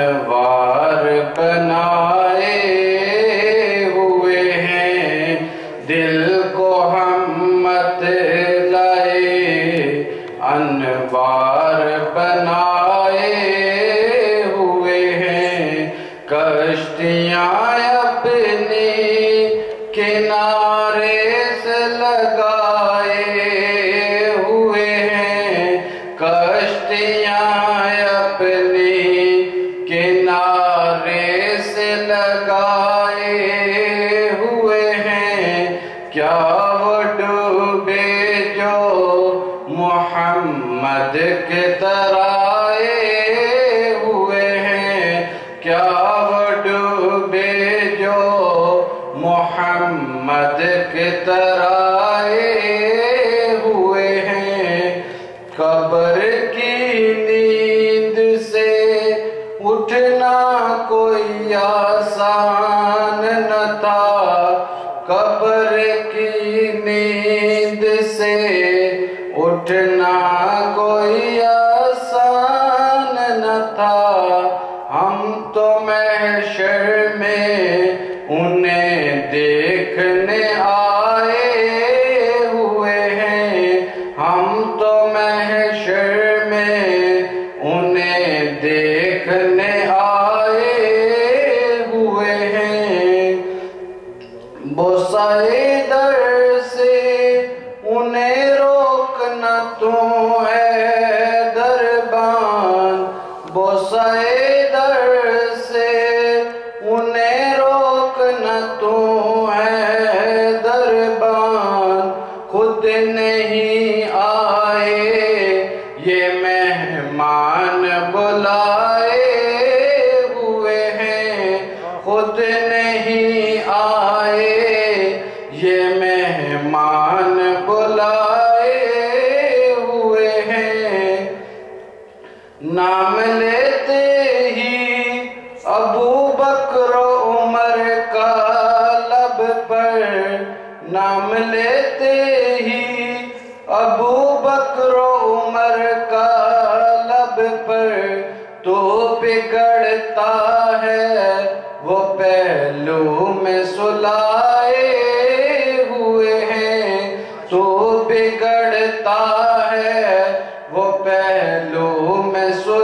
अनवार बनाए हुए हैं, दिल को हम मत लाए, अनवार बनाए हुए हैं। कश्तियाँ अपनी किनारे से लगाए लगाए हुए हैं। क्या वो डूबे जो मोहम्मद के तराए हुए हैं? क्या वो डूबे जो मोहम्मद के तराए हुए हैं? कब्र कब्र की नींद से उठना कोई आसान न था। हम तो महशर में उन्हें देखने आए हुए हैं। हम तो महशर में तू है दरबान खुद नहीं आए, ये मेहमान बुलाए हुए हैं। खुद नहीं आए, ये मेहमान बुलाए हुए हैं। नाम लेते नाम लेते ही अबू बकर उमर का लब पर तो बिगड़ता है, वो पहलू में सुलाए हुए हैं तो बिगड़ता है, वो पहलू में सुलाए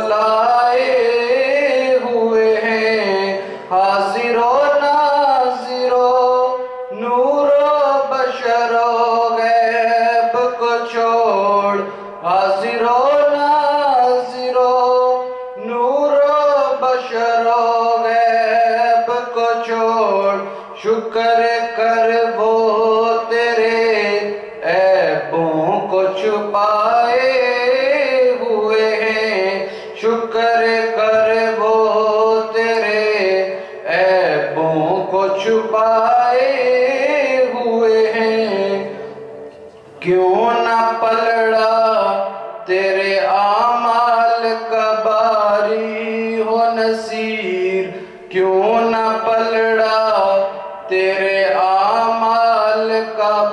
शुक्र कर वो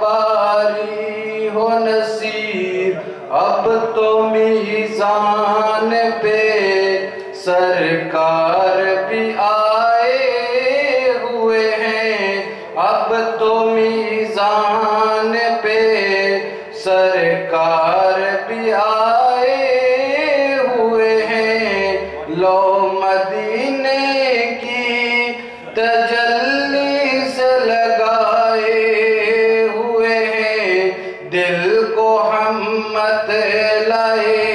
बारी हो नसीर अब तो मीजान पे सरकार भी आए हुए हैं। अब तो मीजान पे सरकार भी आए हुए हैं। लो मदीने मत लाए।